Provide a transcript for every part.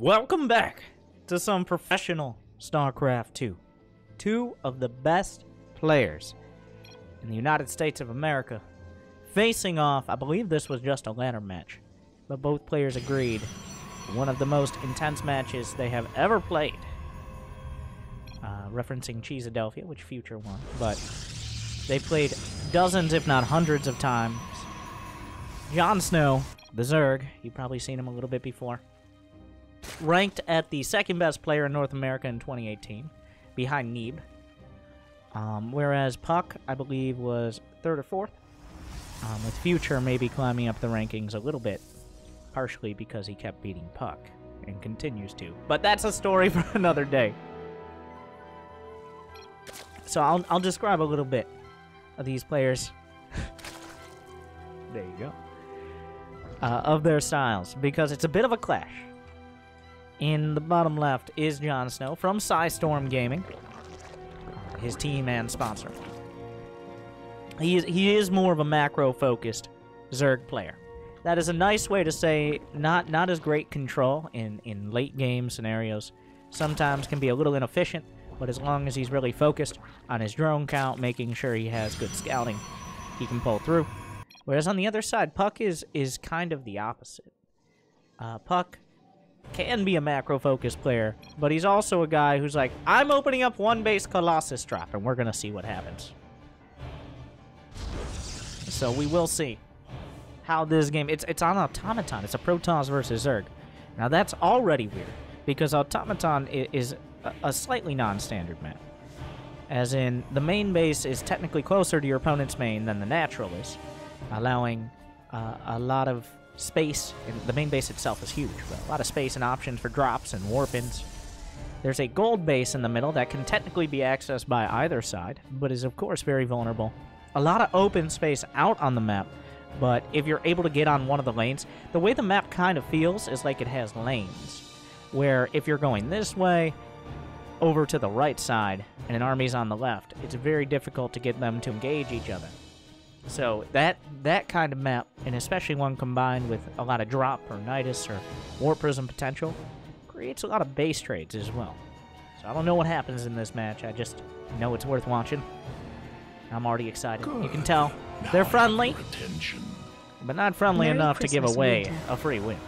Welcome back to some professional StarCraft 2. Two of the best players in the United States of America facing off. I believe this was just a ladder match, but both players agreed one of the most intense matches they have ever played. Uh, referencing Cheesadelphia, which Future won, but they played dozens, if not hundreds of times. Jon Snow, the Zerg, you've probably seen him a little bit before, ranked at the second best player in North America in 2018, behind Neeb. Um, whereas Puck, I believe, was third or fourth, um, with Future maybe climbing up the rankings a little bit, partially because he kept beating Puck and continues to. But that's a story for another day. So I'll, I'll describe a little bit of these players. there you go. Uh, of their styles, because it's a bit of a clash. In the bottom left is Jon Snow from Psystorm Gaming, his team and sponsor. He is, he is more of a macro-focused Zerg player. That is a nice way to say not not as great control in, in late game scenarios. Sometimes can be a little inefficient, but as long as he's really focused on his drone count, making sure he has good scouting, he can pull through. Whereas on the other side, Puck is is kind of the opposite. Uh, Puck can be a macro-focused player, but he's also a guy who's like, I'm opening up one base Colossus drop, and we're gonna see what happens. So we will see how this game. It's it's on Automaton. It's a Protoss versus Zerg. Now that's already weird because Automaton is a, a slightly non-standard map. As in, the main base is technically closer to your opponent's main than the natural is, allowing uh, a lot of space. And the main base itself is huge, but a lot of space and options for drops and warpins. There's a gold base in the middle that can technically be accessed by either side, but is of course very vulnerable. A lot of open space out on the map, but if you're able to get on one of the lanes, the way the map kind of feels is like it has lanes, where if you're going this way, over to the right side, and an army's on the left, it's very difficult to get them to engage each other. So that that kind of map, and especially one combined with a lot of drop or Nydus or Warp Prism potential, creates a lot of base trades as well. So I don't know what happens in this match. I just know it's worth watching. I'm already excited. Good. You can tell Now they're friendly, have your Attention. but not friendly Merry enough to give away Winter. a free win.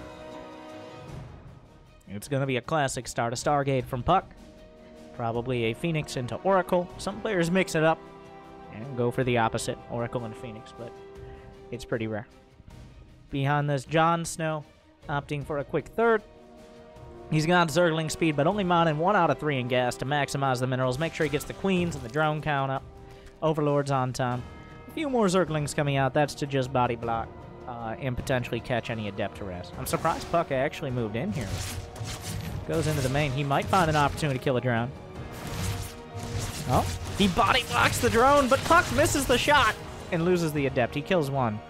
It's going to be a classic start of Stargate from Puck. Probably a Phoenix into Oracle. Some players mix it up and go for the opposite, Oracle and Phoenix, but it's pretty rare. Behind this, Jon Snow opting for a quick third. He's got Zergling speed, but only mining one out of three in gas to maximize the minerals. Make sure he gets the queens and the drone count up. Overlord's on time. A few more Zerglings coming out. That's to just body block uh, and potentially catch any Adept harass. I'm surprised Puck actually moved in here. Goes into the main. He might find an opportunity to kill a drone. Oh, he body blocks the drone, but Puck misses the shot and loses the Adept. He kills one.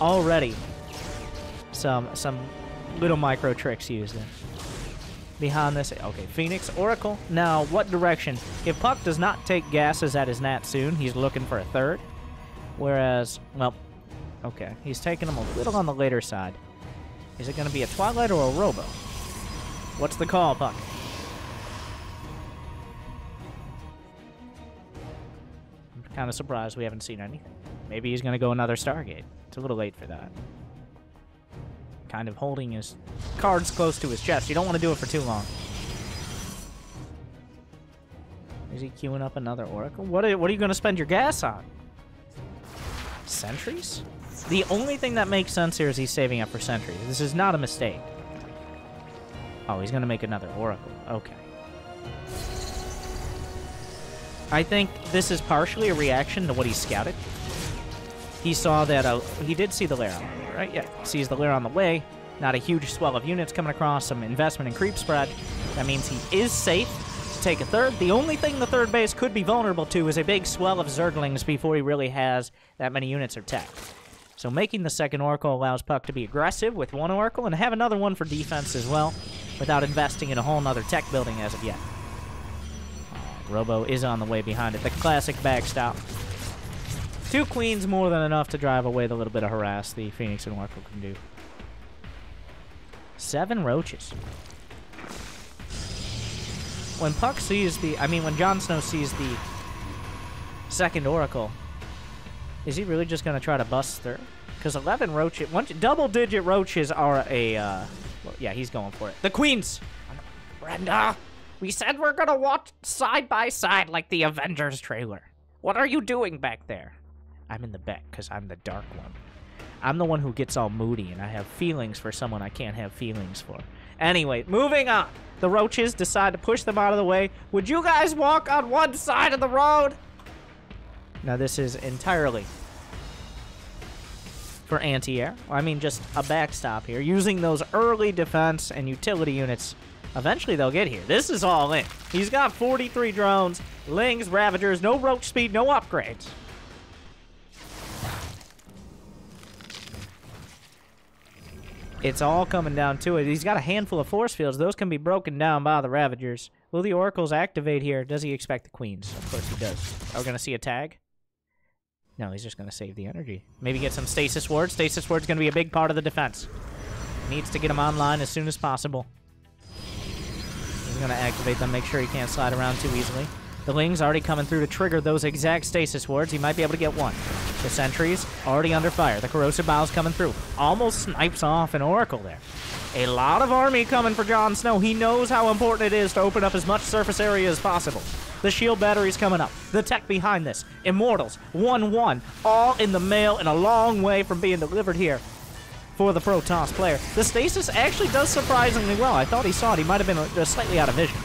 Already, some some little micro tricks used there. Behind this, okay, Phoenix, Oracle. Now, what direction? If Puck does not take gases at his Nat soon, he's looking for a third. Whereas, well, okay, he's taking them a little on the later side. Is it going to be a Twilight or a Robo? What's the call, Puck? Kind of surprised we haven't seen anything. Maybe he's going to go another Stargate. It's a little late for that. Kind of holding his cards close to his chest. You don't want to do it for too long. Is he queuing up another Oracle? What are, what are you going to spend your gas on? Sentries? The only thing that makes sense here is he's saving up for sentries. This is not a mistake. Oh, he's going to make another Oracle. Okay. I think this is partially a reaction to what he scouted. He saw that, uh, he did see the lair on the way, right? Yeah, he sees the lair on the way. Not a huge swell of units coming across, some investment and creep spread. That means he is safe to take a third. The only thing the third base could be vulnerable to is a big swell of Zerglings before he really has that many units or tech. So making the second Oracle allows Puck to be aggressive with one Oracle and have another one for defense as well, without investing in a whole nother tech building as of yet. Robo is on the way behind it. The classic backstop. Two queens more than enough to drive away the little bit of harass the Phoenix and Oracle can do. Seven roaches. When Puck sees the... I mean, when Jon Snow sees the second Oracle, is he really just going to try to bust through? Because 11 roaches... Double-digit roaches are a... Uh, well, yeah, he's going for it. The Queens! Brenda! We said we're gonna watch side by side like the Avengers trailer. What are you doing back there? I'm in the back because I'm the dark one. I'm the one who gets all moody and I have feelings for someone I can't have feelings for. Anyway, moving on. The roaches decide to push them out of the way. Would you guys walk on one side of the road? Now this is entirely for anti-air. I mean, just a backstop here. Using those early defense and utility units Eventually they'll get here. This is all in. He's got 43 drones, Lings, Ravagers, no roach speed, no upgrades. It's all coming down to it. He's got a handful of force fields. Those can be broken down by the Ravagers. Will the Oracles activate here? Does he expect the Queens? Of course he does. Are we going to see a tag? No, he's just going to save the energy. Maybe get some Stasis Ward. Stasis Ward's going to be a big part of the defense. Needs to get him online as soon as possible going to activate them, make sure he can't slide around too easily. The Ling's already coming through to trigger those exact stasis wards. He might be able to get one. The sentries already under fire. The corrosive bile's coming through. Almost snipes off an oracle there. A lot of army coming for Jon Snow. He knows how important it is to open up as much surface area as possible. The shield battery's coming up. The tech behind this. Immortals. 1-1. All in the mail and a long way from being delivered here for the Protoss player. The stasis actually does surprisingly well. I thought he saw it. He might have been uh, slightly out of vision.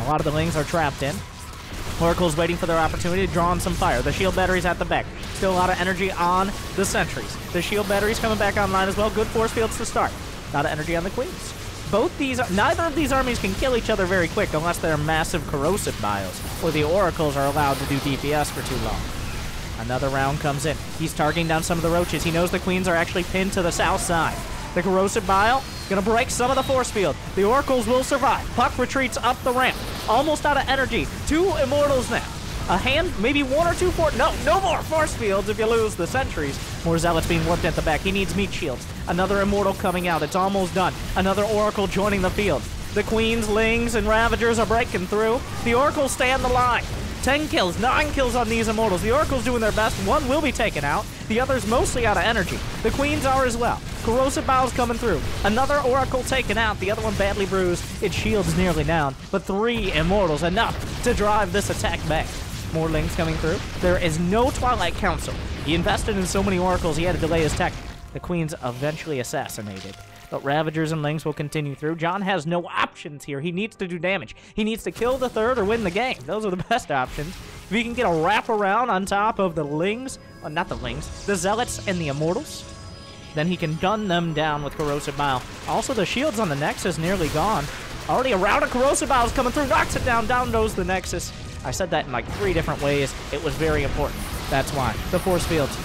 A lot of the Lings are trapped in. Oracle's waiting for their opportunity to draw on some fire. The shield battery's at the back. Still a lot of energy on the sentries. The shield battery's coming back online as well. Good force fields to start. A lot of energy on the queens. Both these, neither of these armies can kill each other very quick unless they're massive corrosive bios, or the oracles are allowed to do DPS for too long. Another round comes in. He's targeting down some of the roaches. He knows the queens are actually pinned to the south side. The corrosive bile gonna break some of the force field. The oracles will survive. Puck retreats up the ramp. Almost out of energy. Two immortals now. A hand, maybe one or two for no, no more force fields if you lose the sentries. More zealots being worked at the back. He needs meat shields. Another immortal coming out. It's almost done. Another oracle joining the field. The queens, lings, and ravagers are breaking through. The oracles stay on the line. 10 kills, 9 kills on these Immortals. The Oracle's doing their best. One will be taken out. The other's mostly out of energy. The Queens are as well. Corrosive Bile's coming through. Another Oracle taken out. The other one badly bruised. Its shield's is nearly down. But three Immortals, enough to drive this attack back. More Lings coming through. There is no Twilight Council. He invested in so many Oracles, he had to delay his tech. The Queen's eventually assassinated but Ravagers and Lings will continue through. Jon has no options here. He needs to do damage. He needs to kill the third or win the game. Those are the best options. If he can get a wrap around on top of the Lings, well, uh, not the Lings, the Zealots and the Immortals, then he can gun them down with Corrosive Bile. Also, the shields on the Nexus nearly gone. Already a round of Corrosive Bile is coming through, knocks it down, down goes the Nexus. I said that in like three different ways. It was very important. That's why. The Force Fields.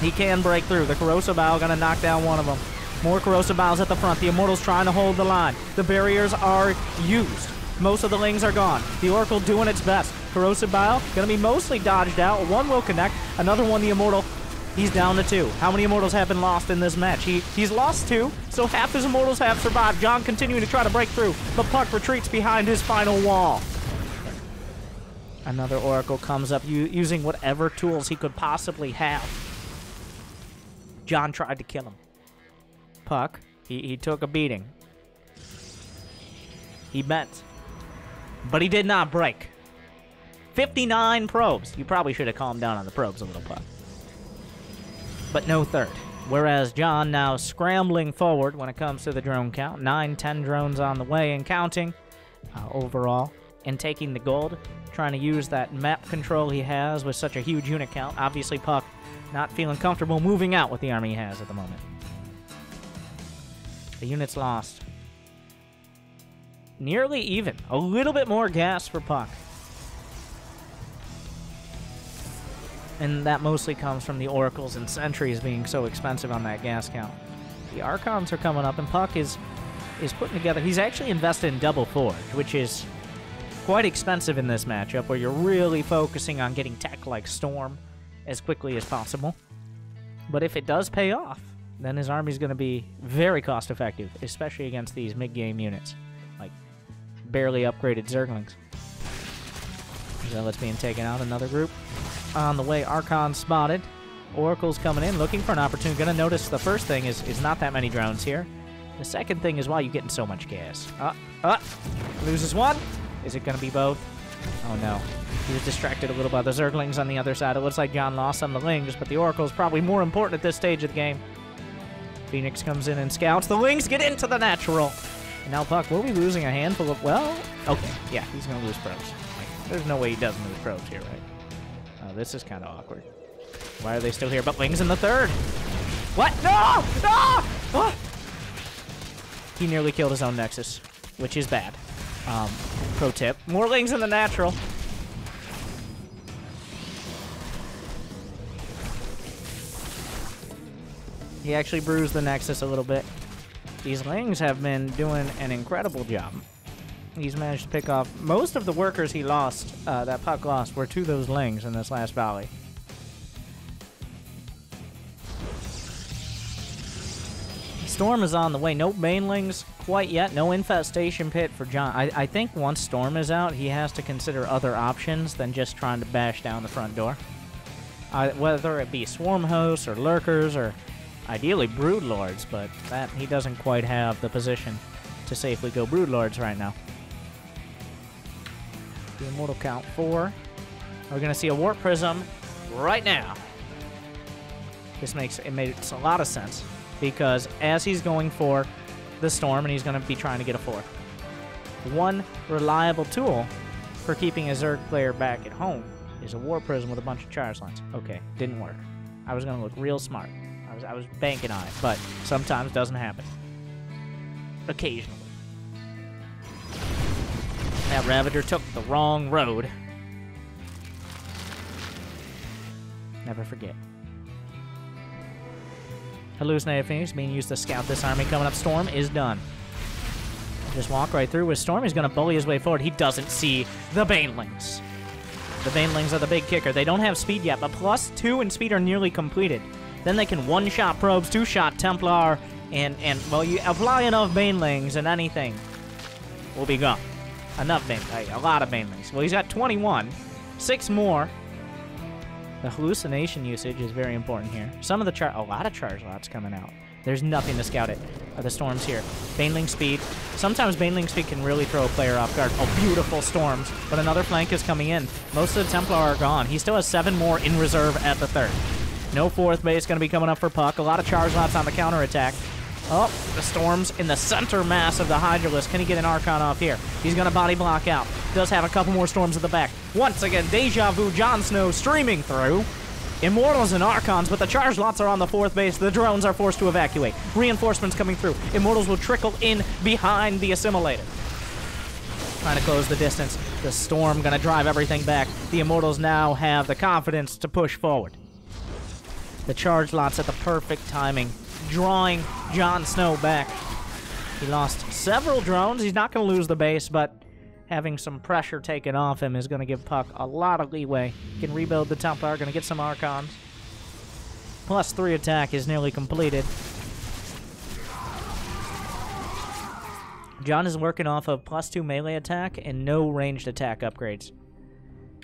He can break through. The Corrosive Bile gonna knock down one of them. More corrosive biles at the front. The Immortals trying to hold the line. The barriers are used. Most of the Lings are gone. The Oracle doing its best. Corrosive Bile going to be mostly dodged out. One will connect. Another one, the Immortal, he's down to two. How many Immortals have been lost in this match? He He's lost two, so half his Immortals have survived. Jon continuing to try to break through, but Puck retreats behind his final wall. Another Oracle comes up using whatever tools he could possibly have. Jon tried to kill him puck. He, he took a beating. He bent. But he did not break. 59 probes. You probably should have calmed down on the probes a little, puck. But no third. Whereas Jon now scrambling forward when it comes to the drone count. 9, 10 drones on the way and counting uh, overall. And taking the gold. Trying to use that map control he has with such a huge unit count. Obviously, Puck not feeling comfortable moving out with the army he has at the moment. The unit's lost. Nearly even. A little bit more gas for Puck. And that mostly comes from the Oracles and Sentries being so expensive on that gas count. The Archons are coming up, and Puck is is putting together... He's actually invested in Double Forge, which is quite expensive in this matchup, where you're really focusing on getting tech like Storm as quickly as possible. But if it does pay off, then his army's going to be very cost effective, especially against these mid-game units, like barely upgraded Zerglings. Zealot's being taken out, another group. On the way, Archon spotted. Oracle's coming in, looking for an opportunity. Gonna notice the first thing is, is not that many drones here. The second thing is why you getting so much gas. Uh, uh, loses one. Is it gonna be both? Oh no. He was distracted a little by the Zerglings on the other side. It looks like Jon lost on the Lings, but the Oracle is probably more important at this stage of the game. Phoenix comes in and scouts. The Lings get into the natural. And now Puck will be losing a handful of... Well, okay. Yeah, he's going to lose probes. Like, there's no way he doesn't lose probes here, right? Oh, this is kind of awkward. Why are they still here? But Lings in the third. What? No! No! Ah! He nearly killed his own Nexus, which is bad. Um, pro tip. More Lings in the natural. He actually bruised the Nexus a little bit. These Lings have been doing an incredible job. He's managed to pick off most of the workers he lost, uh, that Puck lost, were to those Lings in this last valley. Storm is on the way. No Banelings quite yet. No infestation pit for Jon. I, I think once Storm is out, he has to consider other options than just trying to bash down the front door. Uh, whether it be Swarm hosts or Lurkers or ideally Broodlords, but that he doesn't quite have the position to safely go Broodlords right now. The Immortal count four. We're gonna see a Warp Prism right now. This makes it makes a lot of sense because as he's going for the storm and he's gonna be trying to get a fourth. One reliable tool for keeping a Zerg player back at home is a Warp Prism with a bunch of charge lines. Okay, didn't work. I was gonna look real smart. I was I was banking on it, but sometimes doesn't happen. Occasionally. That Ravager took the wrong road. Never forget. Hallucinated Phoenix being used to scout this army coming up. Storm is done. Just walk right through with Storm. He's going to bully his way forward. He doesn't see the Banelings. The Banelings are the big kicker. They don't have speed yet, but plus two and speed are nearly completed. Then they can one-shot probes, two-shot Templar, and, and, well, you apply enough Banelings and anything will be gone. Enough Banelings. A lot of Banelings. Well, he's got 21. Six more. The hallucination usage is very important here. Some of the char- a lot of charge lots coming out. There's nothing to scout it. Are the storms here? Baneling speed. Sometimes Baneling speed can really throw a player off guard. Oh, beautiful storms. But another flank is coming in. Most of the Templar are gone. He still has seven more in reserve at the third. No fourth base going to be coming up for Puck. A lot of charge lots on the counterattack. Oh, the Storm's in the center mass of the Hydralisk. Can he get an Archon off here? He's going to body block out. Does have a couple more Storms at the back. Once again, Deja Vu, Jon Snow streaming through. Immortals and Archons, but the charge lots are on the fourth base. The drones are forced to evacuate. Reinforcements coming through. Immortals will trickle in behind the Assimilator. Trying to close the distance. The Storm going to drive everything back. The Immortals now have the confidence to push forward. The charge lots at the perfect timing drawing Jon Snow back. He lost several drones. He's not going to lose the base, but having some pressure taken off him is going to give Puck a lot of leeway. He can rebuild the Templar, going to get some Archons. Plus three attack is nearly completed. Jon is working off of plus two melee attack and no ranged attack upgrades.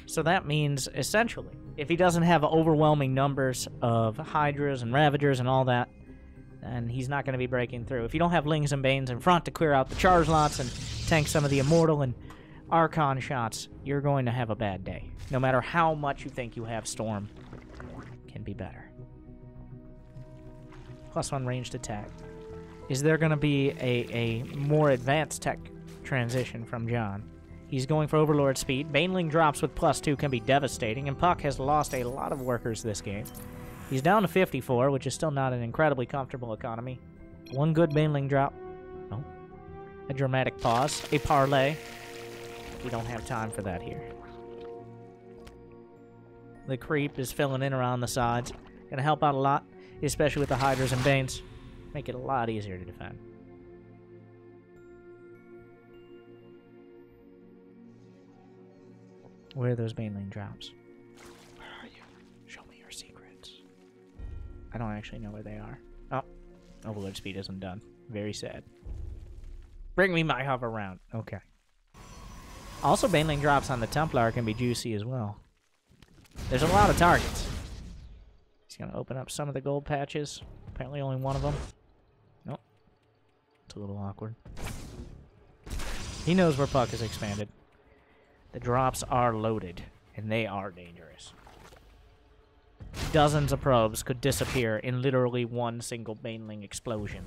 So that means, essentially, if he doesn't have overwhelming numbers of Hydras and Ravagers and all that, and he's not going to be breaking through. If you don't have Lings and Banes in front to clear out the charge lots and tank some of the Immortal and Archon shots, you're going to have a bad day. No matter how much you think you have Storm, can be better. Plus one ranged attack. Is there going to be a, a more advanced tech transition from Jon? He's going for Overlord speed. Baneling drops with plus two can be devastating, and Puck has lost a lot of workers this game. He's down to 54, which is still not an incredibly comfortable economy. One good Baneling drop. Oh. A dramatic pause. A parlay. We don't have time for that here. The creep is filling in around the sides. Gonna help out a lot, especially with the Hydras and Banes. Make it a lot easier to defend. Where are those Baneling drops? Where are you? Show me your secrets. I don't actually know where they are. Oh, Overlord speed isn't done. Very sad. Bring me my Hoveround. Okay. Also, Baneling drops on the Templar can be juicy as well. There's a lot of targets. He's going to open up some of the gold patches. Apparently only one of them. Nope. It's a little awkward. He knows where Puck is expanded. The drops are loaded, and they are dangerous. Dozens of probes could disappear in literally one single Baneling explosion.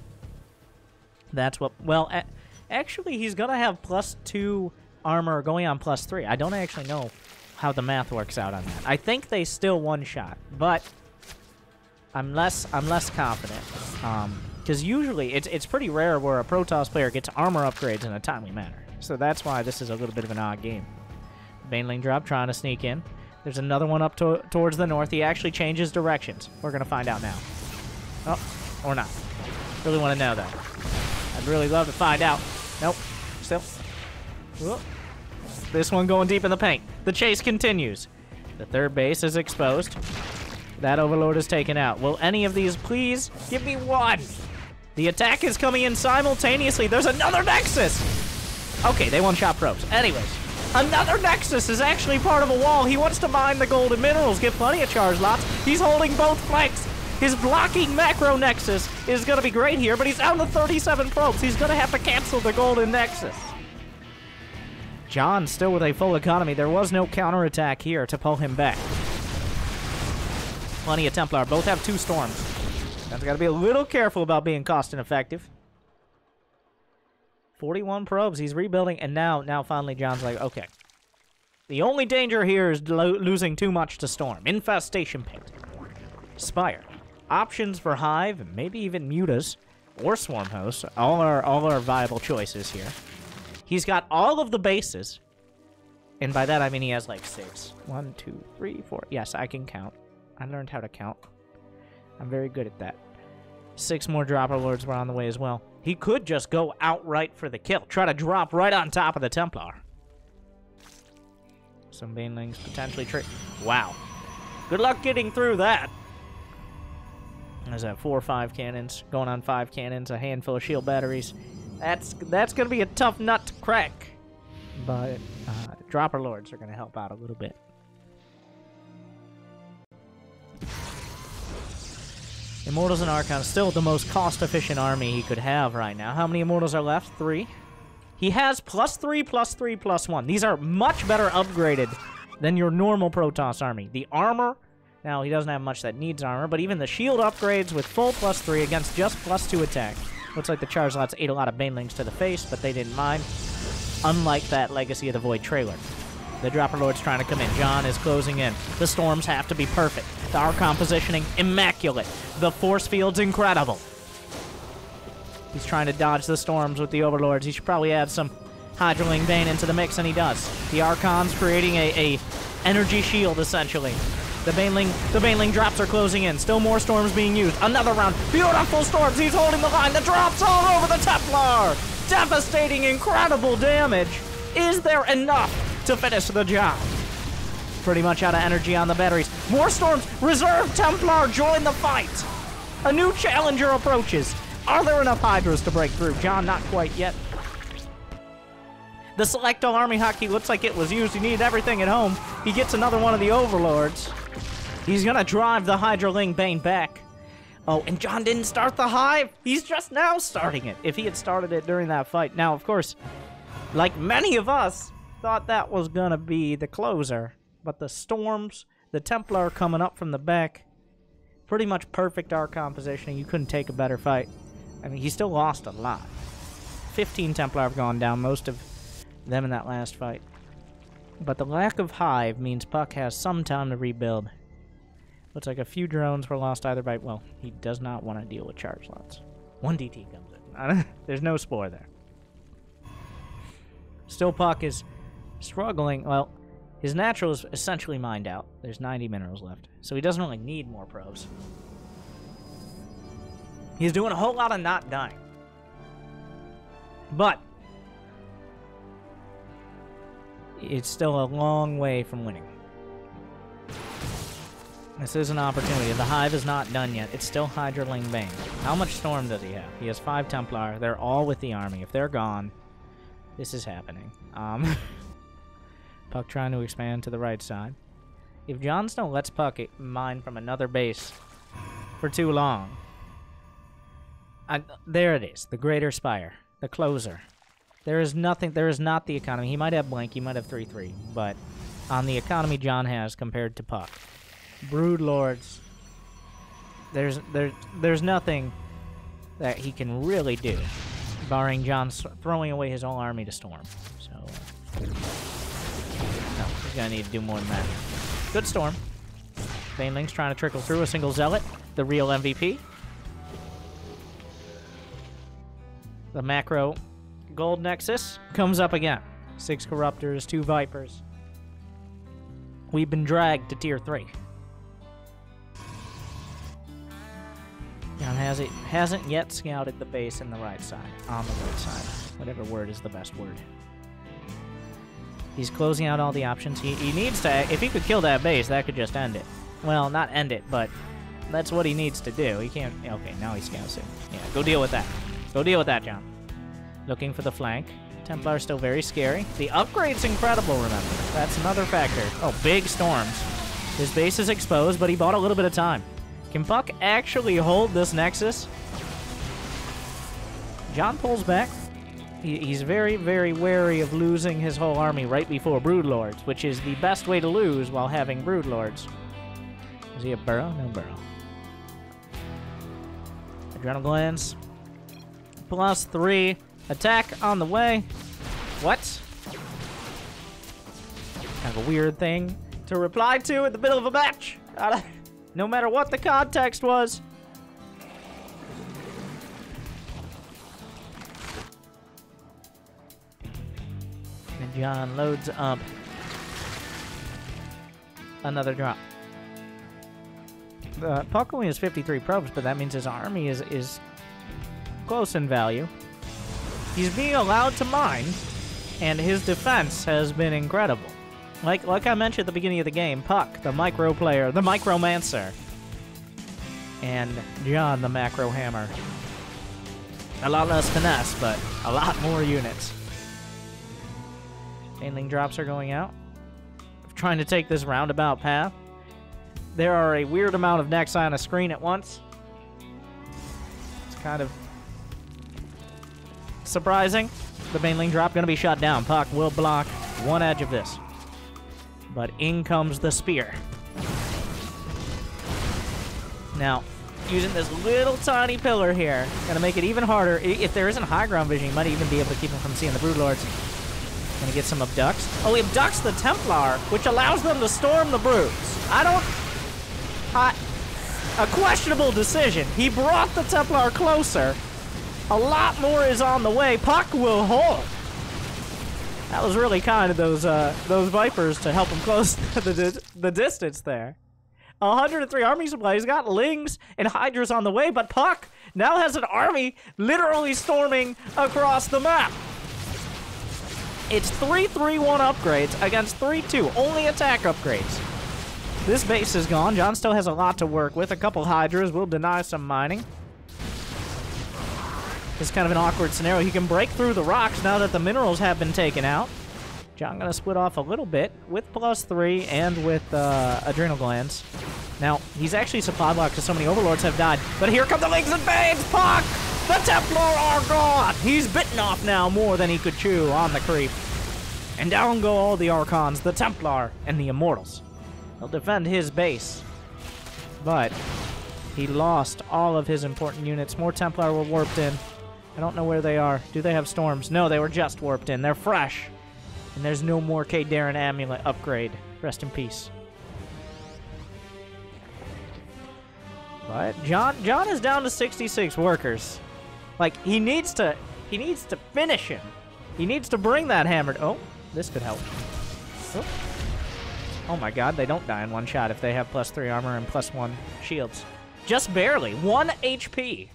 That's what... Well, actually, he's going to have plus two armor going on plus three. I don't actually know how the math works out on that. I think they still one-shot, but I'm less I'm less confident. Because um, usually it's, it's pretty rare where a Protoss player gets armor upgrades in a timely manner. So that's why this is a little bit of an odd game. Baneling drop trying to sneak in. There's another one up to towards the north. He actually changes directions. We're going to find out now. Oh, or not. Really want to know, though. I'd really love to find out. Nope. Still. Whoa. This one going deep in the paint. The chase continues. The third base is exposed. That Overlord is taken out. Will any of these please give me one? The attack is coming in simultaneously. There's another Nexus! Okay, they one-shot probes. Anyways, another Nexus is actually part of a wall. He wants to mine the golden minerals, get plenty of charge lots. He's holding both flanks. His blocking macro Nexus is going to be great here, but he's down to 37 probes. He's going to have to cancel the golden Nexus. Jon still with a full economy. There was no counterattack here to pull him back. Plenty of Templar. Both have two storms. That's got to be a little careful about being cost ineffective. 41 probes. He's rebuilding, and now, now finally Jon's like, okay. The only danger here is lo losing too much to Storm. Infestation Pit. Spire. Options for Hive, maybe even Mutas, or Swarm Host. All are, all are viable choices here. He's got all of the bases. And by that, I mean he has like six. One, two, three, four. Yes, I can count. I learned how to count. I'm very good at that. Six more Dropper Lords were on the way as well. He could just go outright for the kill. Try to drop right on top of the Templar. Some Banelings potentially trick. Wow. Good luck getting through that. There's that four or five cannons. Going on five cannons. A handful of shield batteries. That's that's gonna be a tough nut to crack, but uh, dropper lords are gonna help out a little bit. Immortals and Archons still the most cost-efficient army he could have right now. How many Immortals are left? Three. He has plus three, plus three, plus one. These are much better upgraded than your normal Protoss army. The armor, now he doesn't have much that needs armor, but even the shield upgrades with full plus three against just plus two attack. Looks like the charge lots ate a lot of Banelings to the face, but they didn't mind. Unlike that Legacy of the Void trailer. The Dropper Lord's trying to come in. John is closing in. The storms have to be perfect. The Archon positioning, immaculate. The force field's incredible. He's trying to dodge the storms with the Overlords. He should probably add some Hydraling Bane into the mix, and he does. The Archon's creating a, a energy shield, essentially. The Baneling, the Baneling drops are closing in. Still more storms being used. Another round. Beautiful storms. He's holding the line. The drops all over the Templar. Devastating, incredible damage. Is there enough to finish the job? Pretty much out of energy on the batteries. More storms. Reserve Templar join the fight. A new challenger approaches. Are there enough Hydras to break through? Jon, not quite yet. The Selecto Army Hockey looks like it was used. He needed everything at home. He gets another one of the Overlords. He's gonna drive the Hydraling Bane back. Oh, and Jon didn't start the Hive. He's just now starting it. If he had started it during that fight. Now, of course, like many of us, thought that was gonna be the closer. But the Storms, the Templar coming up from the back, pretty much perfect Archon composition. You couldn't take a better fight. I mean, he still lost a lot. 15 Templar have gone down, most of them in that last fight. But the lack of Hive means Puck has some time to rebuild. Looks like a few drones were lost either by... Well, he does not want to deal with charge lots. One DT comes in. There's no Spore there. Still Puck is struggling. Well, his natural is essentially mined out. There's 90 minerals left. So he doesn't really need more probes. He's doing a whole lot of not dying. But it's still a long way from winning. This is an opportunity. The Hive is not done yet. It's still Hydraling Bane. How much Storm does he have? He has five Templar. They're all with the army. If they're gone, this is happening. Um, Puck trying to expand to the right side. If Jon Snow lets Puck mine from another base for too long, I, there it is. The Greater Spire. The closer. There is nothing. There is not the economy. He might have blank. He might have 3-3. But on the economy Jon has compared to Puck. Brood Lords. There's there there's nothing that he can really do, barring Jon throwing away his whole army to Storm. So he's gonna need to do more than that. Good Storm. Baneling's trying to trickle through a single Zealot, the real MVP. The macro Gold Nexus comes up again. Six Corruptors, two Vipers. We've been dragged to Tier 3. Jon has it, hasn't yet scouted the base in the right side, on the right side. Whatever word is the best word. He's closing out all the options. He, he needs to, if he could kill that base, that could just end it. Well, not end it, but that's what he needs to do. He can't, okay, now he scouts it. Yeah, go deal with that. Go deal with that, Jon. Looking for the flank. Templar still very scary. The upgrade's incredible, remember. That's another factor. Oh, big storms. His base is exposed, but he bought a little bit of time. Can Puck actually hold this Nexus? Jon pulls back. He, he's very, very wary of losing his whole army right before Broodlords, which is the best way to lose while having Broodlords. Is he a burrow? No burrow. Adrenal glands. Plus three. Attack on the way. What? Kind of a weird thing to reply to in the middle of a match. No matter what the context was. Jon loads up another drop. Uh, Puck only has 53 probes, but that means his army is, is close in value. He's being allowed to mine, and his defense has been incredible. Like like I mentioned at the beginning of the game, Puck, the micro player, the micromancer, and Jon, the macro hammer. A lot less finesse, but a lot more units. Baneling drops are going out. Trying to take this roundabout path. There are a weird amount of necks on a screen at once. It's kind of surprising. The Baneling drop going to be shot down. Puck will block one edge of this. But in comes the spear. Now, using this little tiny pillar here, gonna make it even harder. If there isn't high ground vision, you might even be able to keep him from seeing the Broodlords. Gonna get some abducts. Oh, he abducts the Templar, which allows them to storm the Broods. I don't... I, a questionable decision. He brought the Templar closer. A lot more is on the way. Puck will hold. That was really kind of those uh, those Vipers to help him close the, the distance there. 103 army supply. He's got Lings and Hydras on the way, but Puck now has an army literally storming across the map. It's 3-3-1 upgrades against 3-2. Only attack upgrades. This base is gone. Jon still has a lot to work with. A couple Hydras will deny some mining. It's kind of an awkward scenario. He can break through the rocks now that the minerals have been taken out. Jon gonna split off a little bit with plus three and with uh, adrenal glands. Now, he's actually supply blocked because so many overlords have died. But here come the Lings and Banes! Puck! The Templar are gone! He's bitten off now more than he could chew on the creep. And down go all the Archons, the Templar, and the Immortals. He'll defend his base. But he lost all of his important units. More Templar were warped in. I don't know where they are. Do they have storms? No, they were just warped in. They're fresh. And there's no more Khaydarin Amulet upgrade. Rest in peace. But John Jon is down to 66 workers. Like he needs to he needs to finish him. He needs to bring that hammer. Oh, this could help. Oh. oh my god, they don't die in one shot if they have plus 3 armor and plus 1 shields. Just barely. 1 HP.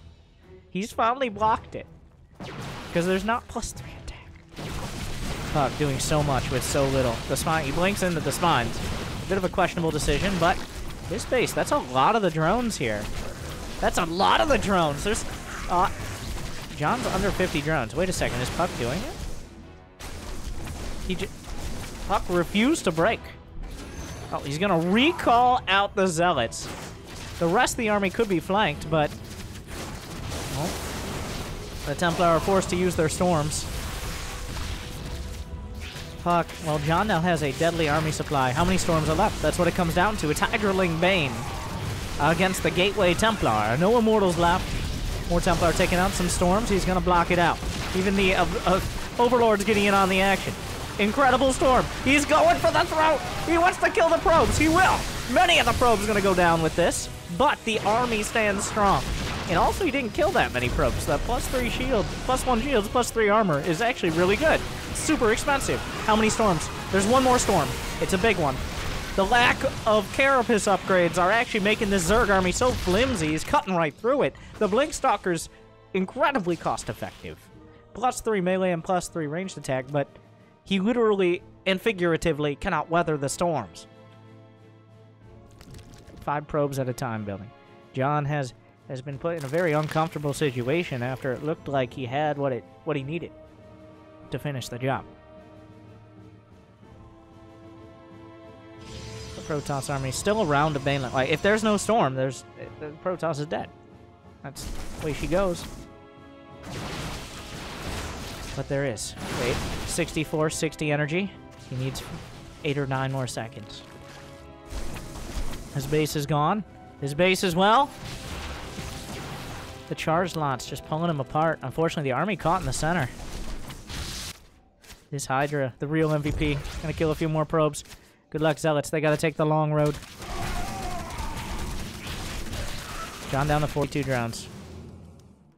He's finally blocked it. Because there's not plus three attack. Puck doing so much with so little. The spine, he blinks into the spines. A bit of a questionable decision, but This base, that's a lot of the drones here. That's a lot of the drones. There's, uh, Jon's under 50 drones. Wait a second, is Puck doing it? He j Puck refused to break. Oh, he's gonna recall out the Zealots. The rest of the army could be flanked, but... Well, the Templar are forced to use their storms. Puck, well, Jon now has a deadly army supply. How many storms are left? That's what it comes down to. It's Hydraling Bane against the Gateway Templar. No Immortals left. More Templar taking out some storms. He's going to block it out. Even the uh, uh, Overlord's getting in on the action. Incredible storm. He's going for the throat. He wants to kill the probes. He will. Many of the probes going to go down with this, but the army stands strong. And also, he didn't kill that many probes. That plus three shield, plus one shields, plus three armor is actually really good. Super expensive. How many storms? There's one more storm. It's a big one. The lack of Carapace upgrades are actually making this Zerg army so flimsy, he's cutting right through it. The Blink Stalker's incredibly cost-effective. Plus 3 melee and plus 3 ranged attack, but he literally and figuratively cannot weather the storms. Five probes at a time building. Jon has has been put in a very uncomfortable situation after it looked like he had what it what he needed to finish the job. Protoss army still around the mainland. Like, if there's no storm, there's the Protoss is dead. That's the way she goes. But there is. Wait, 64, 60 energy. He needs eight or nine more seconds. His base is gone. His base as well. The charge lots just pulling him apart. Unfortunately, the army caught in the center. This Hydra, the real MVP, gonna kill a few more probes. Good luck, Zealots. They gotta take the long road. Jon down to 42 drones.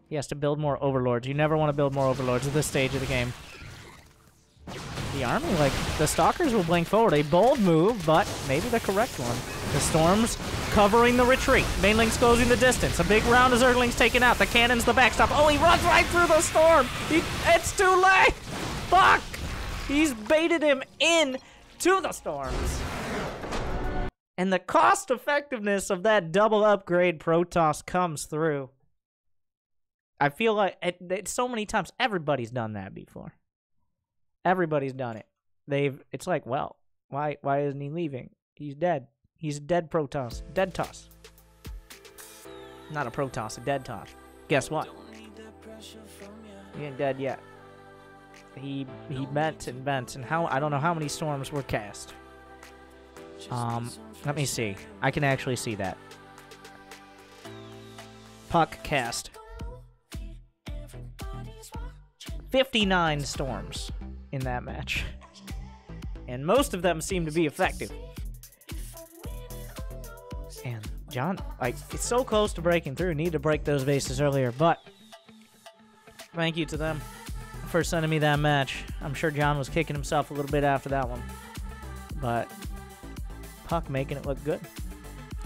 He has to build more Overlords. You never want to build more Overlords at this stage of the game. The army, like, the Stalkers will blink forward. A bold move, but maybe the correct one. The Storms covering the retreat. Banelings closing the distance. A big round of Zerglings taken out. The cannon's the backstop. Oh, he runs right through the storm. He, it's too late. Fuck. He's baited him in to the storms. And the cost effectiveness of that double upgrade Protoss comes through. I feel like it, it, so many times everybody's done that before. Everybody's done it. They've it's like, well, why why isn't he leaving? He's dead. He's a dead Protoss. Dead toss. Not a Protoss, a dead toss. Guess what? He ain't dead yet. He he bent and bent and how I don't know how many storms were cast. Um let me see. I can actually see that. Puck cast. 59 storms in that match. And most of them seem to be effective. And Jon, like, it's so close to breaking through. Need to break those bases earlier, but thank you to them for sending me that match. I'm sure Jon was kicking himself a little bit after that one. But Puck making it look good.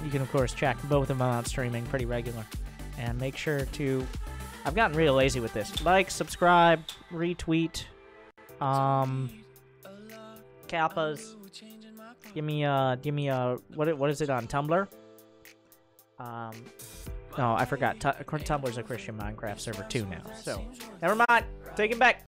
You can, of course, check both of them out streaming pretty regular. And make sure to... I've gotten real lazy with this. Like, subscribe, retweet, um, Kappas. Give me, a, give me, a, what, what is it on Tumblr? Um, no, I forgot. T Tumblr's a Christian Minecraft server too now. So, never mind. Take it back.